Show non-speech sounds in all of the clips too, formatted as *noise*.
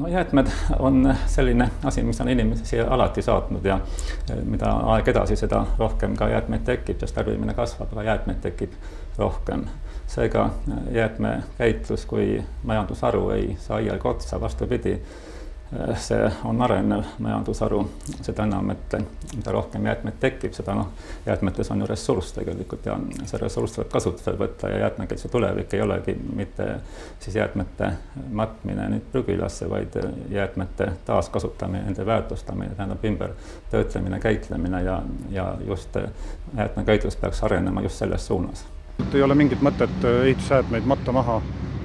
no jäätmed on selline asi, mis on inimesi alati saatnud ja mida aeg edasi, seda rohkem ka jäätmeid tekib, sest tarbimine kasvab, aga jäätmeid tekib rohkem. seega jäätmekäitlus kui majandusharu ei saa iialgi otsa, vastupidi see on arenev majandusharu, seda enam, et mida rohkem jäätmeid tekib, seda noh, jäätmetes on ju ressurss tegelikult ja see ressurss tuleb kasutusele võtta ja jäätmekäitluse tulevik ei olegi mitte siis jäätmete matmine nüüd prügilasse, vaid jäätmete taaskasutamine, nende väärtustamine, tähendab ümbertöötlemine, käitlemine ja, ja just jäätmekäitlus peaks arenema just selles suunas. ei ole mingit mõtet ehitusjäätmeid matta maha,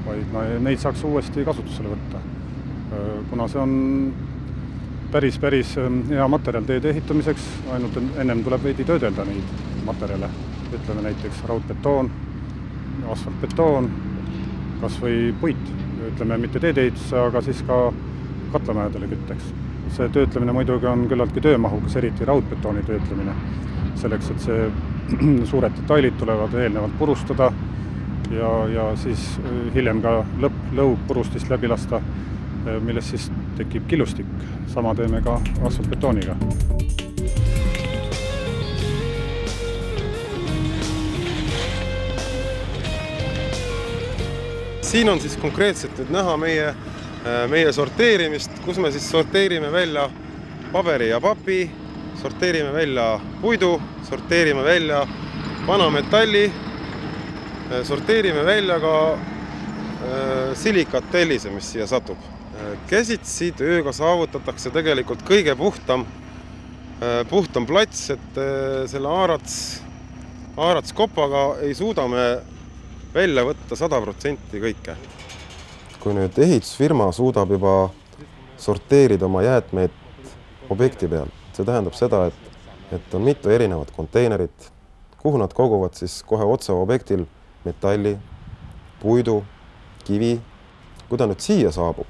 vaid no, neid saaks uuesti kasutusele võtta kuna see on päris, päris ähm, hea materjal teede ehitamiseks, ainult ennem tuleb veidi töödelda neid materjale, ütleme näiteks raudbetoon, asfaltbetoon, kas või puit, ütleme mitte teedeehitusse, aga siis ka katlamajadele kütteks. see töötlemine muidugi on küllaltki töömahukas, eriti raudbetooni töötlemine, selleks, et see *clears throat* suured detailid tulevad eelnevalt purustada ja, ja siis äh, hiljem ka lõpplõug purustist läbi lasta Äh, millest siis tekib killustik. sama teeme ka asfaltbetooniga. siin on siis konkreetselt nüüd näha meie, äh, meie sorteerimist, kus me siis sorteerime välja paberi ja papi, sorteerime välja puidu, sorteerime välja vana metalli, äh, sorteerime välja ka silikat tellise, mis siia satub käsitsi tööga saavutatakse tegelikult kõige puhtam, äh, puhtam plats, et äh, selle aarats, aaratskopaga ei suuda me välja võtta sada protsenti kõike. kui nüüd ehitusfirma suudab juba sorteerida oma jäätmeid objekti peal, see tähendab seda, et, et on mitu erinevat konteinerit, kuhu nad koguvad siis kohe otse objektil metalli, puidu, kivi. kui ta nüüd siia saabub,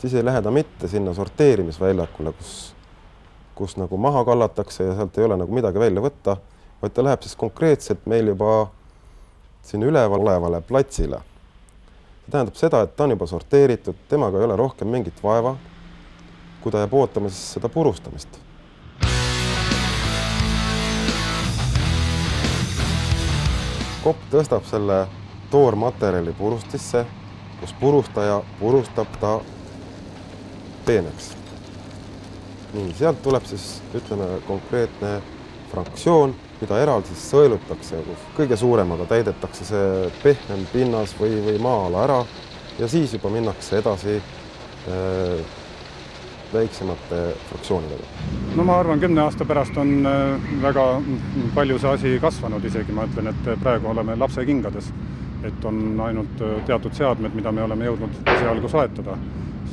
siis ei lähe ta mitte sinna sorteerimisväljakule, kus, kus nagu maha kallatakse ja sealt ei ole nagu midagi välja võtta, vaid ta läheb siis konkreetselt meil juba sinna üleval olevale platsile. see tähendab seda, et ta on juba sorteeritud, temaga ei ole rohkem mingit vaeva. kui ta jääb ootama siis seda purustamist. kopp tõstab selle toormaterjali purustisse, kus purustaja purustab ta peeneks. nii, sealt tuleb siis ütleme konkreetne fraktsioon, mida eraldi siis sõelutakse, kus kõige suuremaga täidetakse see pehmem pinnas või, või maa-ala ära ja siis juba minnakse edasi äh, väiksemate fraktsioonidega. no ma arvan, kümne aasta pärast on äh, väga palju see asi kasvanud, isegi ma ütlen, et praegu oleme lapsekingades, et on ainult äh, teatud seadmed, mida me oleme jõudnud esialgu soetada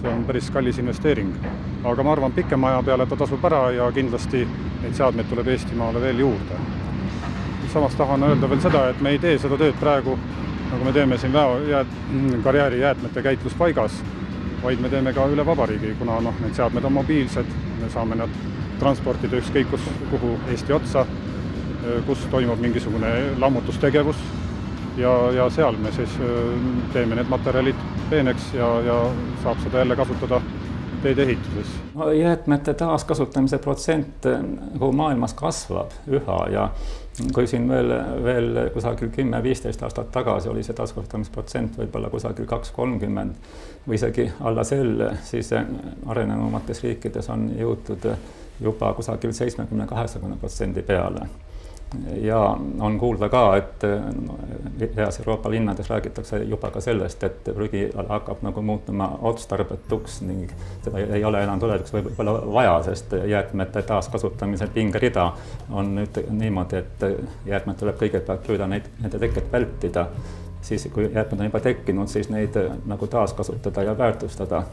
see on päris kallis investeering. aga ma arvan, pikema aja peale ta tasub ära ja kindlasti neid seadmeid tuleb Eestimaale veel juurde. samas tahan öelda veel seda, et me ei tee seda tööd praegu, nagu me teeme siin väojääd, karjääri jäätmete käitluspaigas, vaid me teeme ka üle vabariigi, kuna noh, need seadmed on mobiilsed, me saame nad transportida ükskõik kus, kuhu Eesti otsa, kus toimub mingisugune lammutustegevus ja, ja seal me siis teeme need materjalid peeneks ja, ja saab seda jälle kasutada teedeehituses. no jäätmete taaskasutamise protsent kogu maailmas kasvab üha ja kui siin veel, veel kusagil kümme-viisteist aastat tagasi oli see taaskasutamisprotsent võib-olla kusagil kaks, kolmkümmend või isegi alla selle, siis arenenumates riikides on jõutud juba kusagil seitsmekümne, kaheksakümne protsendi peale ja on kuulda ka, et heas Euroopa linnades räägitakse juba ka sellest, et prügiala hakkab nagu muutuma otstarbetuks ning seda ei ole enam tulevikus võib-olla vaja, sest jäätmete taaskasutamise pingerida on nüüd niimoodi, et jäätmed tuleb kõigepealt püüda neid, nende teket vältida siis kui jäätmed on juba tekkinud, siis neid nagu taaskasutada ja väärtustada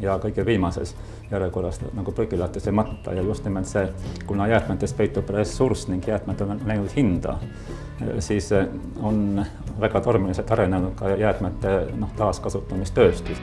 ja kõige viimases järjekorras nagu prügilatesse matta ja just nimelt see, kuna jäätmetes peitub ressurss ning jäätmed on läinud hinda, siis on väga tormiliselt arenenud ka jäätmete noh, taaskasutamistööstus